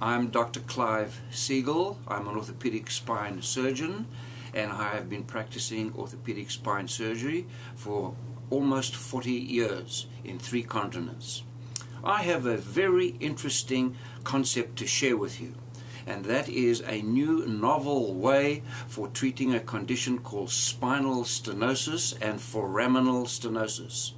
I'm Dr. Clive Segil. I'm an orthopedic spine surgeon and I have been practicing orthopedic spine surgery for almost 40 years in three continents. I have a very interesting concept to share with you and that is a new novel way for treating a condition called spinal stenosis and foraminal stenosis.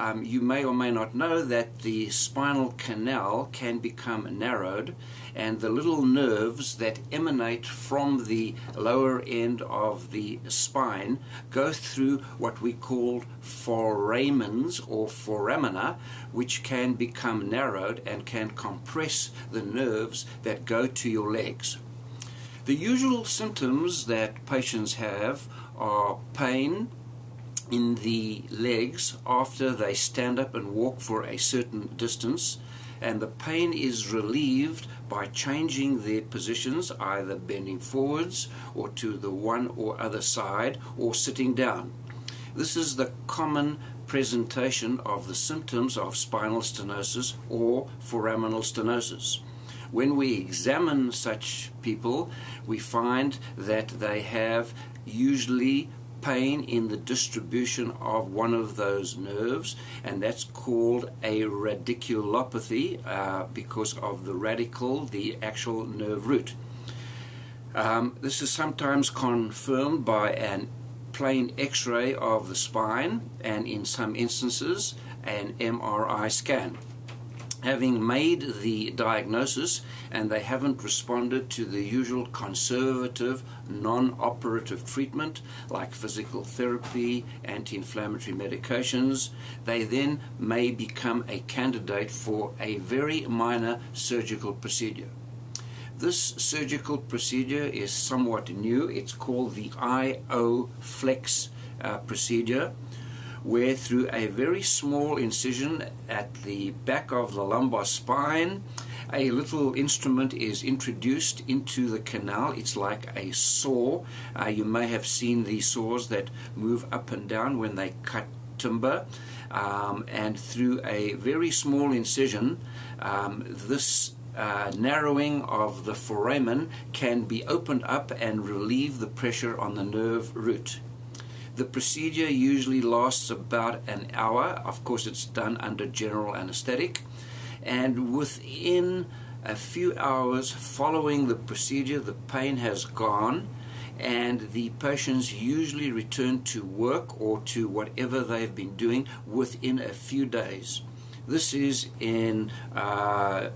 Um, you may or may not know that the spinal canal can become narrowed and the little nerves that emanate from the lower end of the spine go through what we call foramens or foramina which can become narrowed and can compress the nerves that go to your legs. The usual symptoms that patients have are pain, in the legs after they stand up and walk for a certain distance and the pain is relieved by changing their positions either bending forwards or to the one or other side or sitting down. This is the common presentation of the symptoms of spinal stenosis or foraminal stenosis. When we examine such people, we find that they have usually pain in the distribution of one of those nerves, and that's called a radiculopathy uh, because of the radicle, the actual nerve root. Um, this is sometimes confirmed by an plain x-ray of the spine and in some instances an MRI scan having made the diagnosis and they haven't responded to the usual conservative non-operative treatment like physical therapy, anti-inflammatory medications, they then may become a candidate for a very minor surgical procedure. This surgical procedure is somewhat new. It's called the IO Flex uh, procedure where through a very small incision at the back of the lumbar spine, a little instrument is introduced into the canal. It's like a saw. Uh, you may have seen these saws that move up and down when they cut timber. Um, and through a very small incision, um, this uh, narrowing of the foramen can be opened up and relieve the pressure on the nerve root. The procedure usually lasts about an hour. Of course, it's done under general anesthetic. And within a few hours following the procedure, the pain has gone and the patients usually return to work or to whatever they've been doing within a few days. This is in uh,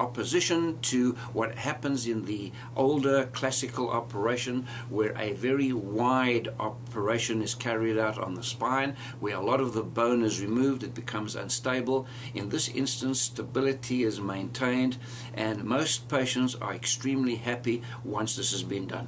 opposition to what happens in the older classical operation where a very wide operation is carried out on the spine where a lot of the bone is removed, it becomes unstable. In this instance, stability is maintained and most patients are extremely happy once this has been done.